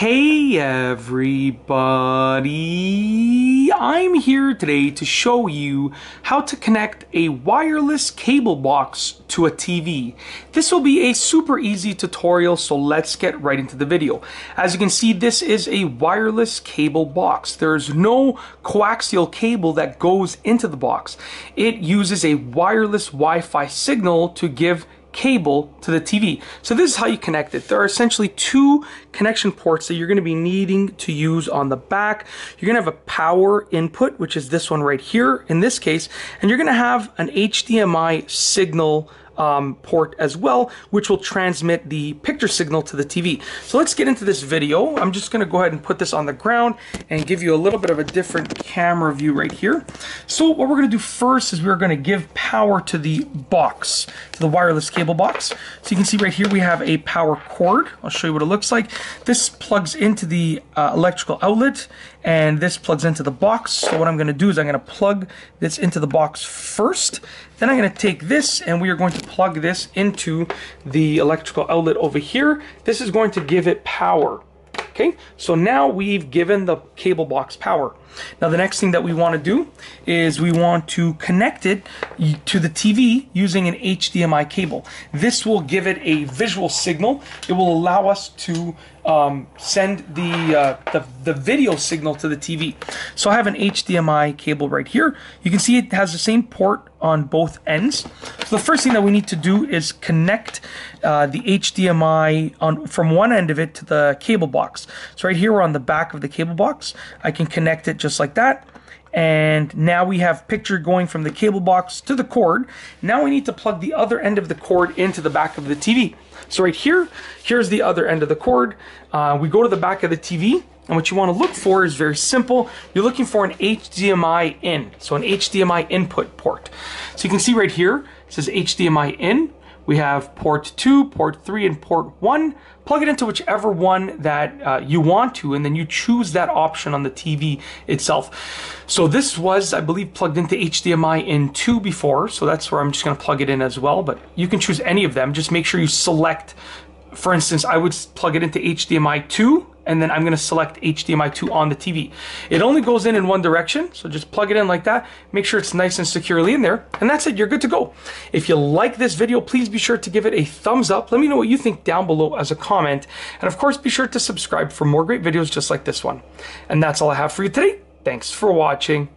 Hey everybody! I'm here today to show you how to connect a wireless cable box to a TV. This will be a super easy tutorial so let's get right into the video. As you can see this is a wireless cable box. There's no coaxial cable that goes into the box. It uses a wireless Wi-Fi signal to give cable to the TV. So this is how you connect it. There are essentially two connection ports that you're going to be needing to use on the back. You're going to have a power input, which is this one right here in this case, and you're going to have an HDMI signal um, port as well, which will transmit the picture signal to the TV. So let's get into this video. I'm just gonna go ahead and put this on the ground and give you a little bit of a different camera view right here. So what we're gonna do first is we're gonna give power to the box, to the wireless cable box. So you can see right here we have a power cord. I'll show you what it looks like. This plugs into the uh, electrical outlet and this plugs into the box. So what I'm going to do is I'm going to plug this into the box first. Then I'm going to take this and we are going to plug this into the electrical outlet over here. This is going to give it power. Okay, so now we've given the cable box power. Now the next thing that we want to do is we want to connect it to the TV using an HDMI cable. This will give it a visual signal. It will allow us to um, send the, uh, the, the video signal to the TV. So I have an HDMI cable right here. You can see it has the same port on both ends. So the first thing that we need to do is connect uh, the HDMI on from one end of it to the cable box. So right here we're on the back of the cable box. I can connect it just like that. And now we have picture going from the cable box to the cord. Now we need to plug the other end of the cord into the back of the TV. So right here, here's the other end of the cord. Uh, we go to the back of the TV and what you want to look for is very simple. You're looking for an HDMI in, so an HDMI input port. So you can see right here, it says HDMI in. We have port 2, port 3, and port 1. Plug it into whichever one that uh, you want to, and then you choose that option on the TV itself. So this was, I believe, plugged into HDMI in 2 before, so that's where I'm just going to plug it in as well. But you can choose any of them. Just make sure you select, for instance, I would plug it into HDMI 2 and then I'm going to select HDMI 2 on the TV. It only goes in in one direction, so just plug it in like that. Make sure it's nice and securely in there, and that's it. You're good to go. If you like this video, please be sure to give it a thumbs up. Let me know what you think down below as a comment, and of course, be sure to subscribe for more great videos just like this one. And that's all I have for you today. Thanks for watching.